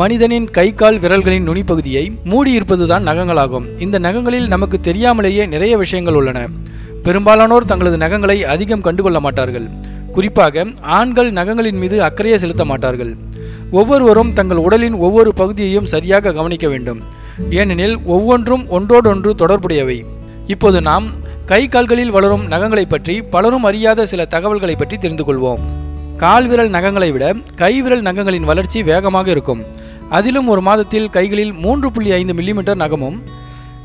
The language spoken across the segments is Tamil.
மனிதனின் கை கால் விரல்களின் நுனிப்பகுதியை மூடியிருப்பதுதான் நகங்களாகும். இந்த நகங்களில் நமக்கு தெரியாமலேயே நிறைய விஷயங்கள் உள்ளன. பெரும்பாலானோர் தங்களது நகங்களை அதிகம் கண்டுகொள்ள மாட்டார்கள். குறிப்பாக ஆண்கள் நகங்களின் மீது அக்கறையை செலுத்த மாட்டார்கள். ஒவ்வொருவரும் தங்கள் உடலின் ஒவ்வொரு பகுதியையும் சரியாக கவனிக்க வேண்டும். ஏனெனில் ஒவ்வொன்றும் ஒன்றோடொன்று தொடர்புடையவை. இப்போது நாம் கை கால்களில் வளரும் நகங்களை பற்றி பலரும் அறியாத சில தகவல்களை பற்றி தெரிந்து கொள்வோம் கால்விரல் நகங்களை விட கைவிரல் நகங்களின் வளர்ச்சி வேகமாக இருக்கும். அதிலும் ஒரு மாதத்தில் கைகளில் மூன்று புள்ளி ஐந்து மில்லிமீட்டர் நகமும்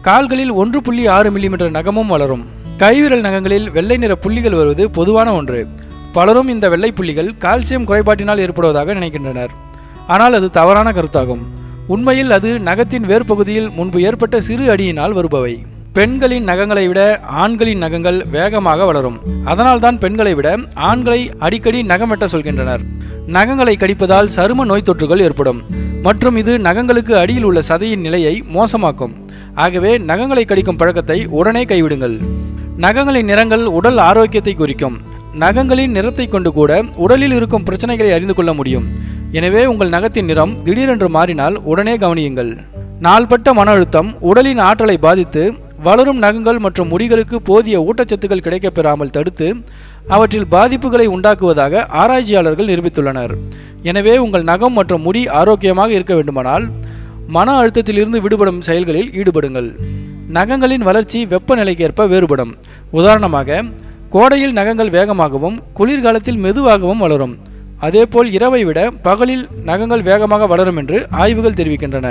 கால்களில் ஒன்று புள்ளி ஆறு மில்லிமீட்டர் நகமும் வளரும். கைவிரல் நகங்களில் வெள்ளை நிற புள்ளிகள் வருவது பொதுவான ஒன்று. பலரும் இந்த வெள்ளை புள்ளிகள் கால்சியம் குறைபாட்டினால் ஏற்படுவதாக நினைக்கின்றனர். ஆனால் அது தவறான கருத்தாகும். உண்மையில் அது நகத்தின் வேர்பகுதியில் முன்பு ஏற்பட்ட சிறு அடியினால் வருபவை. பெண்களின் நகங்களை விட ஆண்களின் நகங்கள் வேகமாக வளரும். அதனால்தான் பெண்களை விட ஆண்களை அடிக்கடி நகம் வெட்ட சொல்கின்றனர். நகங்களை கடிப்பதால் சரும நோய் தொற்றுகள் ஏற்படும். மற்றும் இது நகங்களுக்கு அடியில் உள்ள சதையின் நிலையை மோசமாக்கும். ஆகவே நகங்களை கடிக்கும் பழக்கத்தை உடனே கைவிடுங்கள். நகங்களின் நிறங்கள் உடல் ஆரோக்கியத்தை குறிக்கும். நகங்களின் நிறத்தை கொண்டு கூட உடலில் இருக்கும் பிரச்சனைகளை அறிந்து கொள்ள முடியும். எனவே உங்கள் நகத்தின் நிறம் திடீரென்று மாறினால் உடனே கவனியுங்கள். நாள்பட்ட மன அழுத்தம் உடலின் ஆற்றலை பாதித்து வளரும் நகங்கள் மற்றும் முடிகளுக்கு போதிய ஊட்டச்சத்துக்கள் கிடைக்கப் பெறாமல் தடுத்து அவற்றில் பாதிப்புகளை உண்டாக்குவதாக ஆராய்ச்சியாளர்கள் நிரூபித்துள்ளனர். எனவே உங்கள் நகம் மற்றும் முடி ஆரோக்கியமாக இருக்க வேண்டுமானால் மன அழுத்தத்திலிருந்து விடுபடும் செயல்களில் ஈடுபடுங்கள். நகங்களின் வளர்ச்சி வெப்பநிலைக்கேற்ப வேறுபடும். உதாரணமாக கோடையில் நகங்கள் வேகமாகவும் குளிர்காலத்தில் மெதுவாகவும் வளரும். அதேபோல் இரவை விட பகலில் நகங்கள் வேகமாக வளரும் என்று ஆய்வுகள் தெரிவிக்கின்றன.